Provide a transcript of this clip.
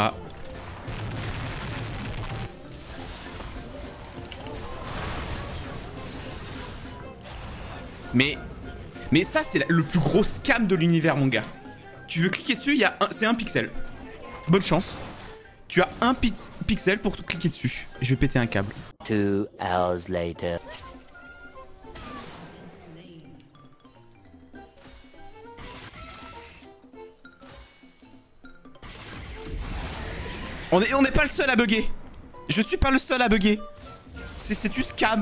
Ah. Mais... Mais ça, c'est le plus gros scam de l'univers, mon gars. Tu veux cliquer dessus, c'est un pixel. Bonne chance. Tu as un pixel pour cliquer dessus. Je vais péter un câble. On est, n'est pas le seul à bugger. Je suis pas le seul à bugger. C'est du scam.